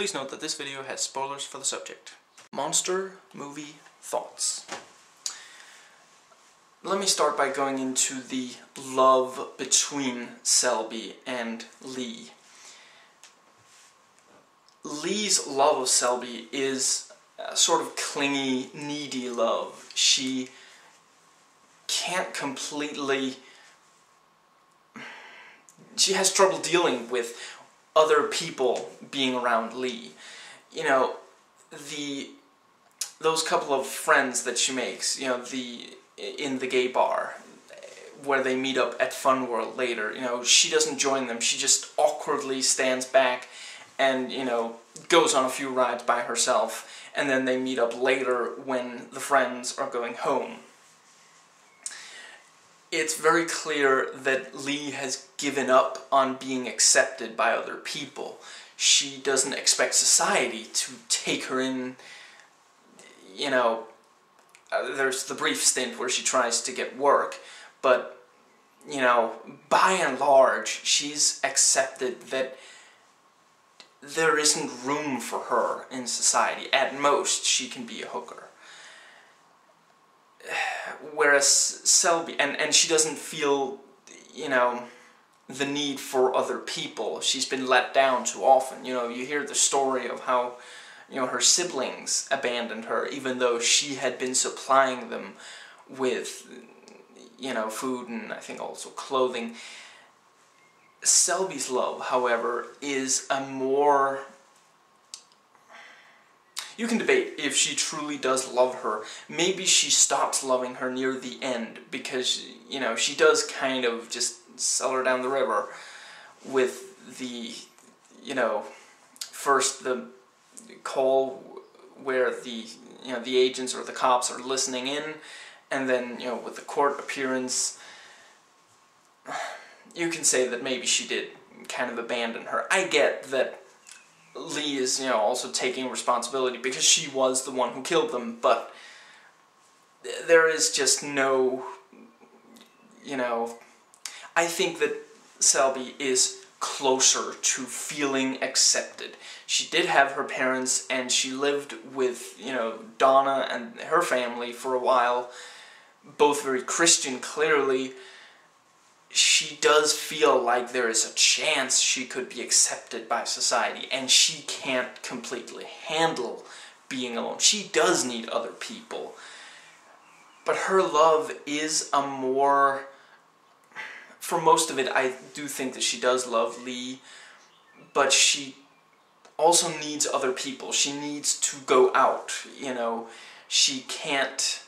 Please note that this video has spoilers for the subject. Monster movie thoughts. Let me start by going into the love between Selby and Lee. Lee's love of Selby is a sort of clingy, needy love. She can't completely... She has trouble dealing with other people being around Lee. You know, the those couple of friends that she makes, you know, the in the gay bar where they meet up at Fun World later, you know, she doesn't join them. She just awkwardly stands back and, you know, goes on a few rides by herself and then they meet up later when the friends are going home. It's very clear that Lee has given up on being accepted by other people. She doesn't expect society to take her in, you know, uh, there's the brief stint where she tries to get work, but, you know, by and large, she's accepted that there isn't room for her in society. At most, she can be a hooker. Whereas Selby, and, and she doesn't feel, you know, the need for other people. She's been let down too often. You know, you hear the story of how you know, her siblings abandoned her, even though she had been supplying them with, you know, food and I think also clothing. Selby's love, however, is a more... You can debate if she truly does love her. Maybe she stops loving her near the end because, you know, she does kind of just sell her down the river with the, you know, first the call where the you know the agents or the cops are listening in, and then you know with the court appearance, you can say that maybe she did kind of abandon her. I get that Lee is you know also taking responsibility because she was the one who killed them, but there is just no you know I think that Selby is closer to feeling accepted. She did have her parents and she lived with, you know, Donna and her family for a while, both very Christian clearly. She does feel like there is a chance she could be accepted by society and she can't completely handle being alone. She does need other people. But her love is a more for most of it, I do think that she does love Lee, but she also needs other people. She needs to go out, you know. She can't,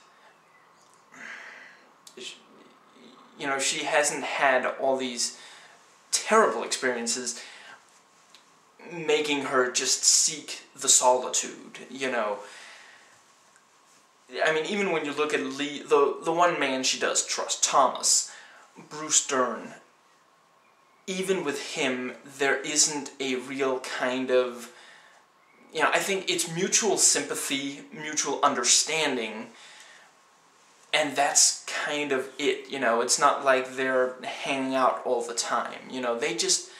you know, she hasn't had all these terrible experiences making her just seek the solitude, you know. I mean, even when you look at Lee, the, the one man she does trust, Thomas, Bruce Dern, even with him, there isn't a real kind of, you know, I think it's mutual sympathy, mutual understanding, and that's kind of it, you know, it's not like they're hanging out all the time, you know, they just,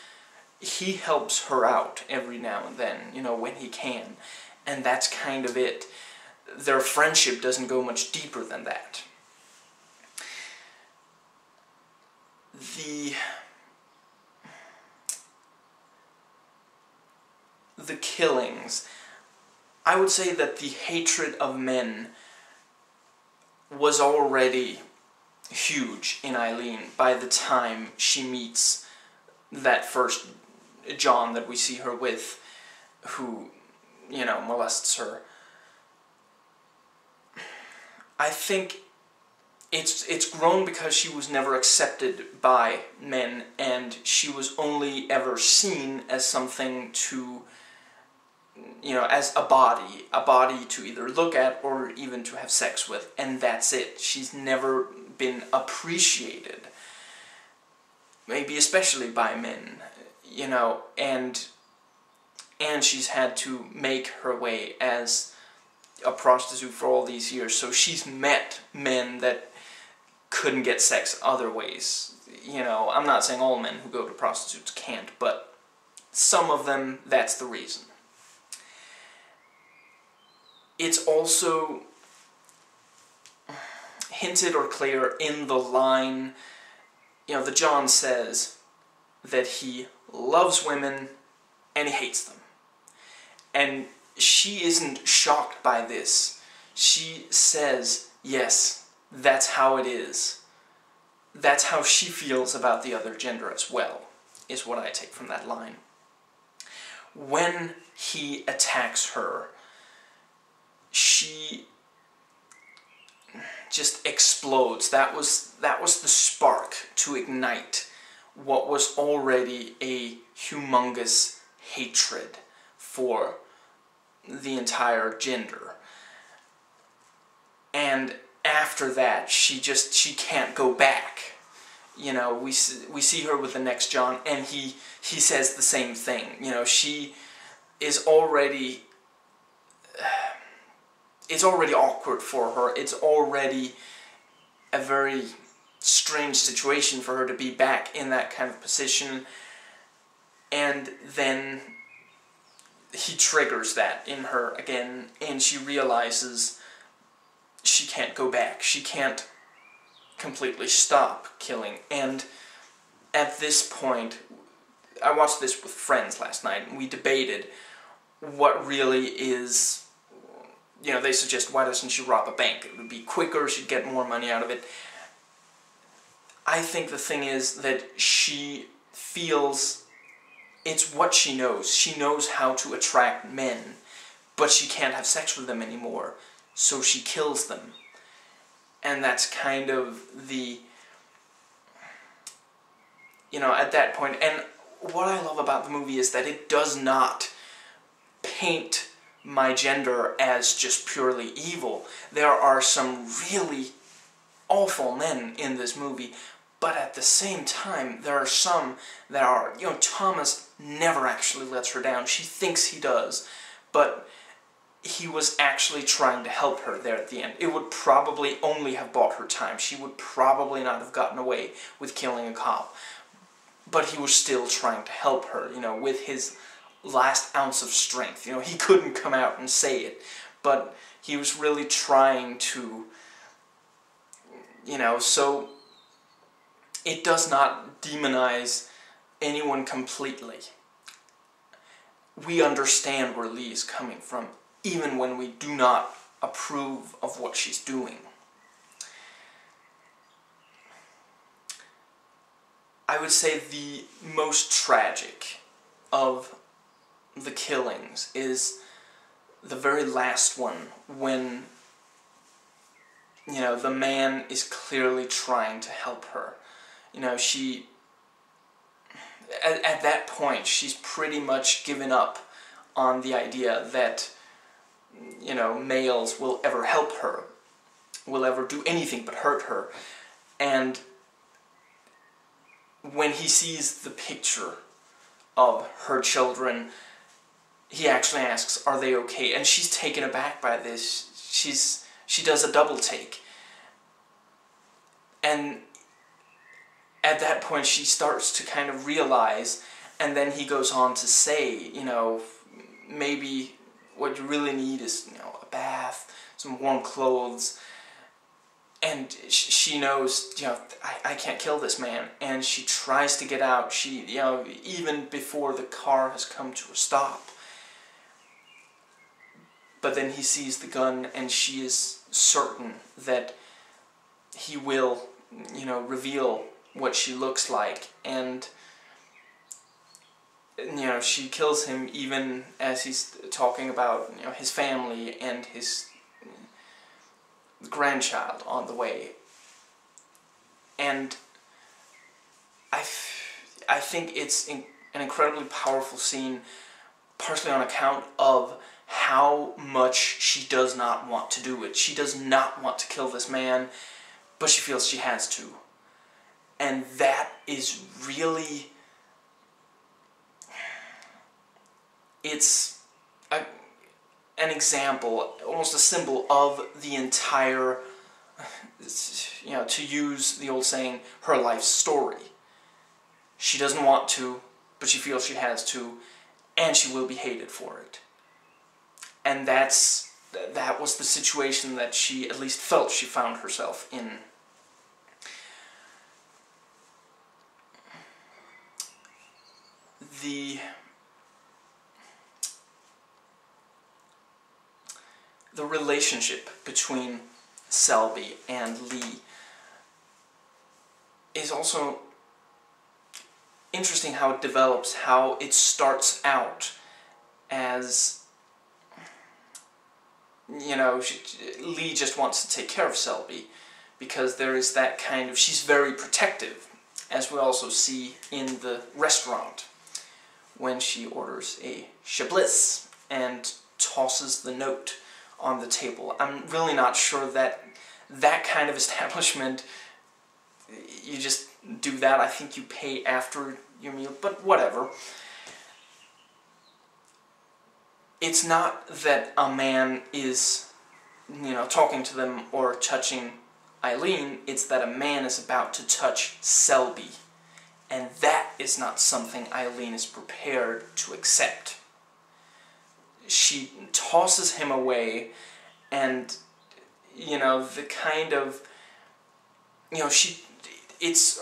he helps her out every now and then, you know, when he can, and that's kind of it. Their friendship doesn't go much deeper than that. the the killings, I would say that the hatred of men was already huge in Aileen by the time she meets that first John that we see her with, who, you know, molests her. I think it's it's grown because she was never accepted by men and she was only ever seen as something to you know as a body a body to either look at or even to have sex with and that's it she's never been appreciated maybe especially by men you know and and she's had to make her way as a prostitute for all these years so she's met men that couldn't get sex other ways. You know, I'm not saying all men who go to prostitutes can't, but some of them, that's the reason. it's also hinted or clear in the line, you know, the John says that he loves women and he hates them. And she isn't shocked by this. She says, yes, that's how it is. That's how she feels about the other gender as well, is what I take from that line. When he attacks her, she just explodes. That was that was the spark to ignite what was already a humongous hatred for the entire gender. And after that, she just she can't go back. You know, we we see her with the next John, and he he says the same thing. You know, she is already. It's already awkward for her. It's already a very strange situation for her to be back in that kind of position. And then he triggers that in her again, and she realizes she can't go back. She can't completely stop killing. And at this point, I watched this with friends last night, and we debated what really is. You know, they suggest why doesn't she rob a bank? It would be quicker, she'd get more money out of it. I think the thing is that she feels it's what she knows. She knows how to attract men, but she can't have sex with them anymore, so she kills them. And that's kind of the you know, at that point. and what I love about the movie is that it does not paint my gender as just purely evil. There are some really awful men in this movie, but at the same time, there are some that are, you know, Thomas never actually lets her down. She thinks he does, but he was actually trying to help her there at the end. It would probably only have bought her time. She would probably not have gotten away with killing a cop. But he was still trying to help her, you know, with his last ounce of strength. You know, he couldn't come out and say it, but he was really trying to, you know, so it does not demonize anyone completely. We understand where Lee is coming from, even when we do not approve of what she's doing. I would say the most tragic of the killings is the very last one when you know the man is clearly trying to help her. You know she at, at that point she's pretty much given up on the idea that you know males will ever help her will ever do anything but hurt her. And when he sees the picture of her children he actually asks, "Are they okay?" And she's taken aback by this. She's she does a double take, and at that point she starts to kind of realize, and then he goes on to say, you know, maybe what you really need is you know a bath, some warm clothes. And she knows, you know, I, I can't kill this man. And she tries to get out. She, you know, even before the car has come to a stop but then he sees the gun and she is certain that he will, you know, reveal what she looks like. And, you know, she kills him even as he's talking about, you know, his family and his grandchild on the way. And I, I think it's in, an incredibly powerful scene, partially on account of how much she does not want to do it. She does not want to kill this man, but she feels she has to. And that is really. It's a, an example, almost a symbol of the entire, you know, to use the old saying, her life story. She doesn't want to, but she feels she has to, and she will be hated for it and that's that was the situation that she at least felt she found herself in. The the relationship between Selby and Lee is also interesting how it develops, how it starts out as you know, she, Lee just wants to take care of Selby because there is that kind of she's very protective, as we also see in the restaurant when she orders a chablis and tosses the note on the table. I'm really not sure that that kind of establishment you just do that. I think you pay after your meal, but whatever. It's not that a man is, you know, talking to them or touching Aileen, it's that a man is about to touch Selby. And that is not something Aileen is prepared to accept. She tosses him away, and, you know, the kind of, you know, she, it's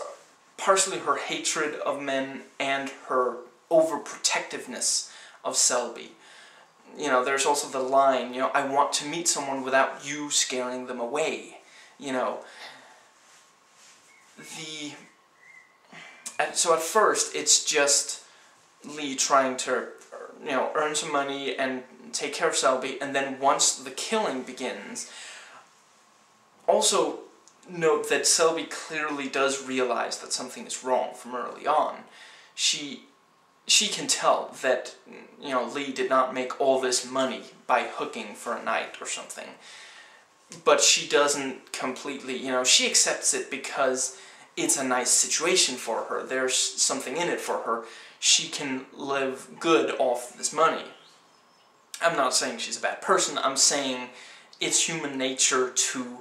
partially her hatred of men and her overprotectiveness of Selby. You know, there's also the line, you know, I want to meet someone without you scaring them away. You know, the. So at first, it's just Lee trying to, you know, earn some money and take care of Selby, and then once the killing begins, also note that Selby clearly does realize that something is wrong from early on. She she can tell that you know Lee did not make all this money by hooking for a night or something. But she doesn't completely, you know, she accepts it because it's a nice situation for her. There's something in it for her. She can live good off this money. I'm not saying she's a bad person. I'm saying it's human nature to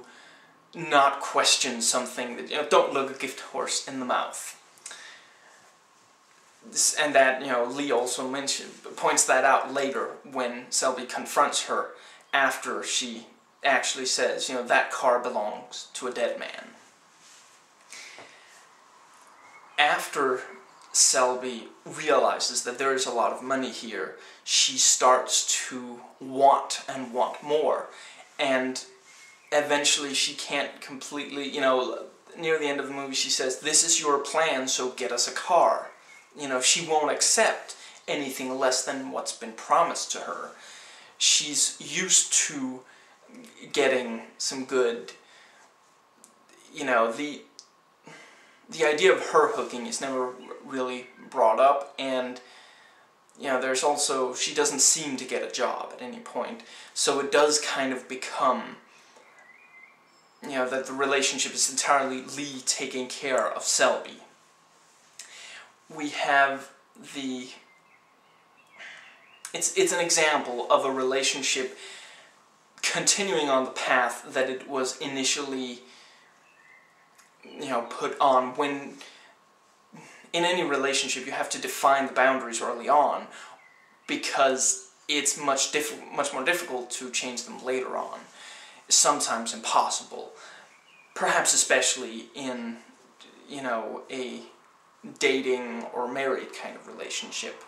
not question something that you know don't look a gift horse in the mouth this, and that you know Lee also points that out later when Selby confronts her after she actually says you know that car belongs to a dead man after Selby realizes that there is a lot of money here she starts to want and want more and eventually she can't completely, you know, near the end of the movie she says, this is your plan, so get us a car. You know, she won't accept anything less than what's been promised to her. She's used to getting some good, you know, the the idea of her hooking is never really brought up and you know there's also she doesn't seem to get a job at any point so it does kind of become you know, that the relationship is entirely Lee taking care of Selby. We have the it's it's an example of a relationship continuing on the path that it was initially you know put on when in any relationship you have to define the boundaries early on because it's much diff- much more difficult to change them later on sometimes impossible. Perhaps especially in, you know, a dating or married kind of relationship.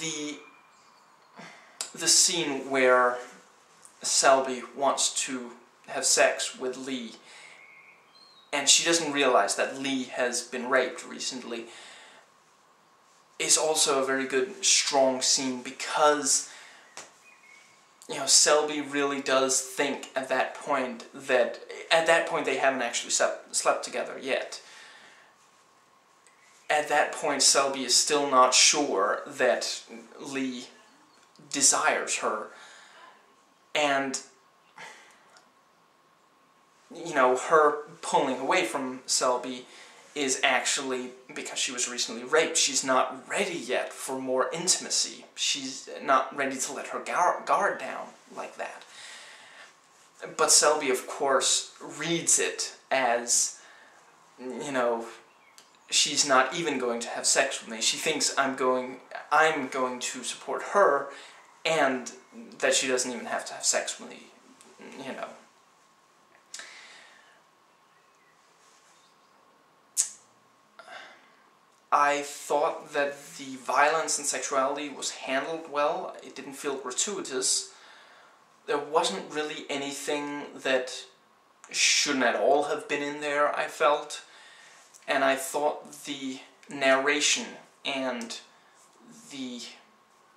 The the scene where Selby wants to have sex with Lee and she doesn't realize that Lee has been raped recently is also a very good strong scene because you know, Selby really does think at that point that at that point they haven't actually slept, slept together yet. At that point, Selby is still not sure that Lee desires her, and you know, her pulling away from Selby is actually because she was recently raped. She's not ready yet for more intimacy. She's not ready to let her guard down like that. But Selby, of course, reads it as, you know, she's not even going to have sex with me. She thinks I'm going, I'm going to support her, and that she doesn't even have to have sex with me, you know. I thought that the violence and sexuality was handled well. It didn't feel gratuitous. There wasn't really anything that shouldn't at all have been in there, I felt. And I thought the narration and the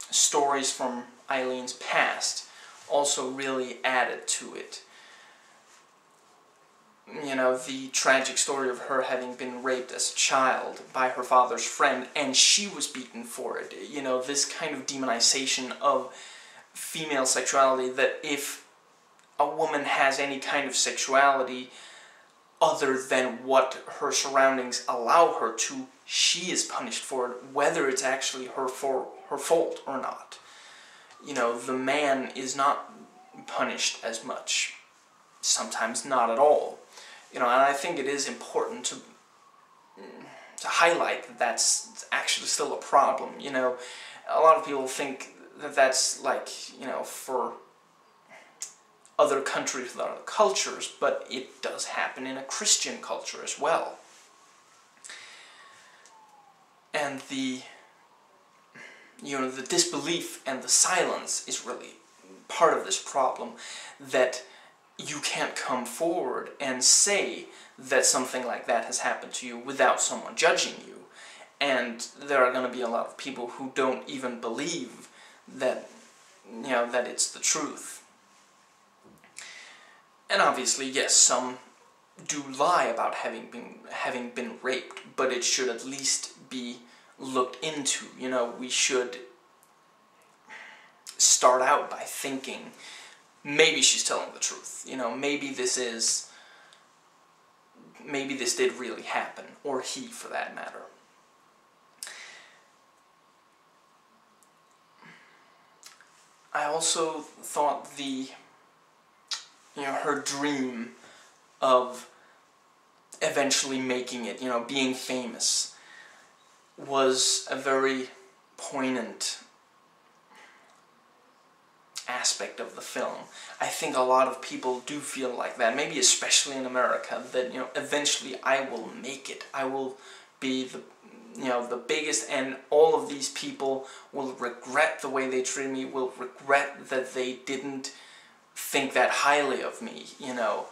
stories from Aileen's past also really added to it you know, the tragic story of her having been raped as a child by her father's friend, and she was beaten for it. You know, this kind of demonization of female sexuality that if a woman has any kind of sexuality other than what her surroundings allow her to, she is punished for it, whether it's actually her for her fault or not. You know, the man is not punished as much, sometimes not at all you know, and I think it is important to to highlight that that's actually still a problem. You know, a lot of people think that that's like you know for other countries with other cultures, but it does happen in a Christian culture as well. And the you know the disbelief and the silence is really part of this problem that you can't come forward and say that something like that has happened to you without someone judging you. And there are going to be a lot of people who don't even believe that, you know, that it's the truth. And obviously, yes, some do lie about having been having been raped, but it should at least be looked into. You know, we should start out by thinking maybe she's telling the truth. You know, maybe this is, maybe this did really happen, or he for that matter. I also thought the, you know, her dream of eventually making it, you know, being famous, was a very poignant aspect of the film. I think a lot of people do feel like that, maybe especially in America, that, you know, eventually I will make it. I will be the, you know, the biggest and all of these people will regret the way they treated me, will regret that they didn't think that highly of me, you know.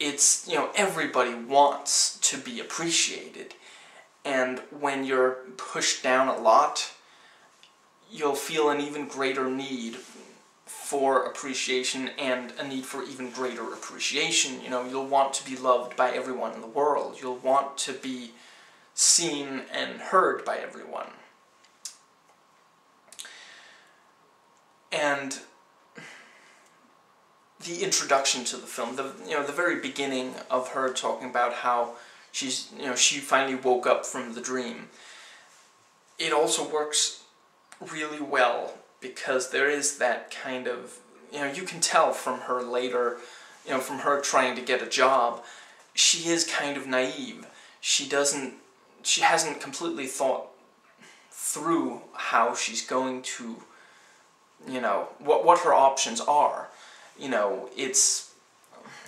It's, you know, everybody wants to be appreciated. And when you're pushed down a lot, you'll feel an even greater need for appreciation and a need for even greater appreciation. You know, you'll want to be loved by everyone in the world. You'll want to be seen and heard by everyone. And the introduction to the film, the you know the very beginning of her talking about how she's you know she finally woke up from the dream. It also works really well because there is that kind of you know you can tell from her later you know from her trying to get a job she is kind of naive she doesn't she hasn't completely thought through how she's going to you know what what her options are you know it's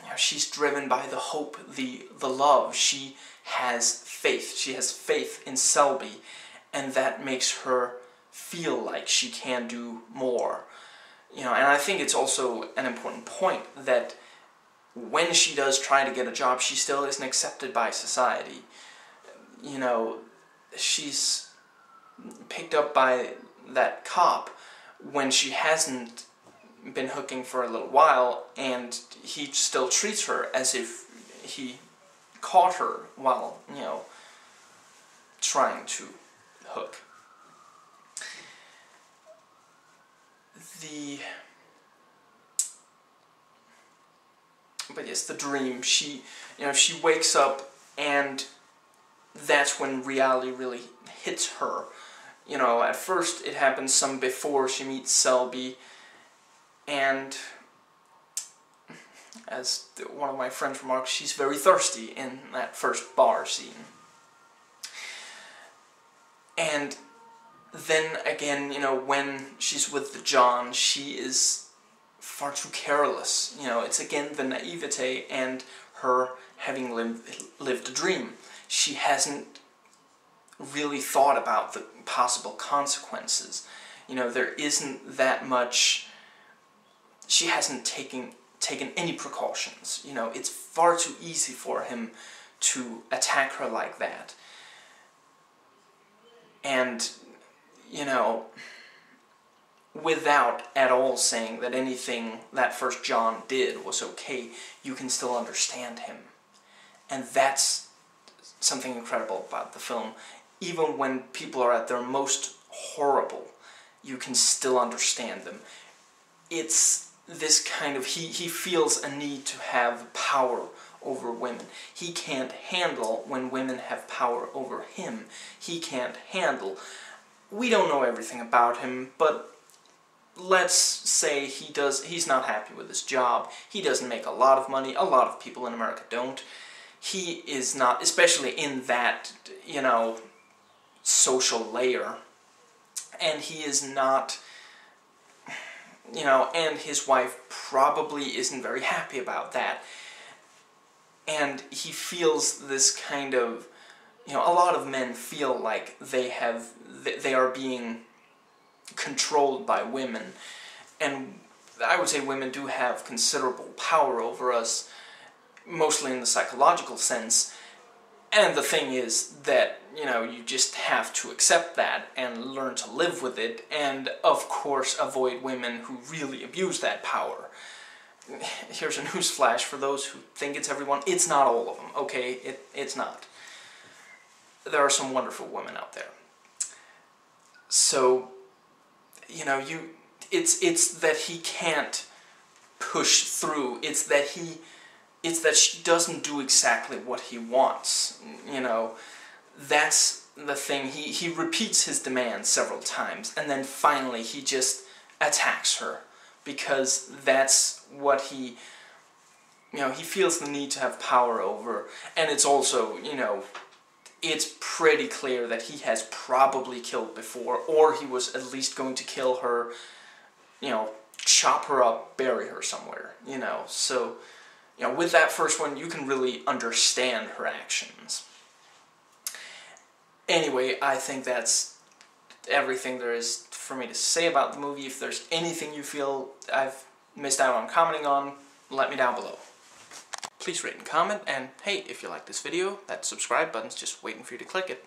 you know, she's driven by the hope the the love she has faith she has faith in Selby and that makes her feel like she can do more. You know, and I think it's also an important point that when she does try to get a job, she still isn't accepted by society. You know, she's picked up by that cop when she hasn't been hooking for a little while, and he still treats her as if he caught her while, you know, trying to hook. the but yes, the dream. She, you know, she wakes up and that's when reality really hits her. You know, at first it happens some before she meets Selby, and as one of my friends remarks, she's very thirsty in that first bar scene. And then again, you know, when she's with the John, she is far too careless. You know, it's again the naivete and her having lived, lived a dream. She hasn't really thought about the possible consequences. You know, there isn't that much. She hasn't taken taken any precautions. You know, it's far too easy for him to attack her like that. And, you know, without at all saying that anything that first John did was okay, you can still understand him. And that's something incredible about the film. Even when people are at their most horrible, you can still understand them. It's this kind of, he, he feels a need to have power over women. He can't handle when women have power over him. He can't handle. We don't know everything about him, but let's say he does he's not happy with his job. He doesn't make a lot of money. A lot of people in America don't. He is not especially in that, you know, social layer. And he is not you know, and his wife probably isn't very happy about that. And he feels this kind of, you know, a lot of men feel like they have, they are being controlled by women. And I would say women do have considerable power over us, mostly in the psychological sense. And the thing is that, you know, you just have to accept that and learn to live with it, and of course avoid women who really abuse that power. Here's a newsflash for those who think it's everyone. It's not all of them, okay? It, it's not. There are some wonderful women out there. So, you know, you it's it's that he can't push through. It's that he it's that she doesn't do exactly what he wants. You know, that's the thing. He, he repeats his demands several times, and then finally he just attacks her because that's what he, you know, he feels the need to have power over. And it's also, you know, it's pretty clear that he has probably killed before, or he was at least going to kill her, you know, chop her up, bury her somewhere, you know, so you know, with that first one, you can really understand her actions. Anyway, I think that's everything there is for me to say about the movie. If there's anything you feel I've missed out on commenting on, let me down below. Please rate and comment, and hey, if you like this video, that subscribe button's just waiting for you to click it.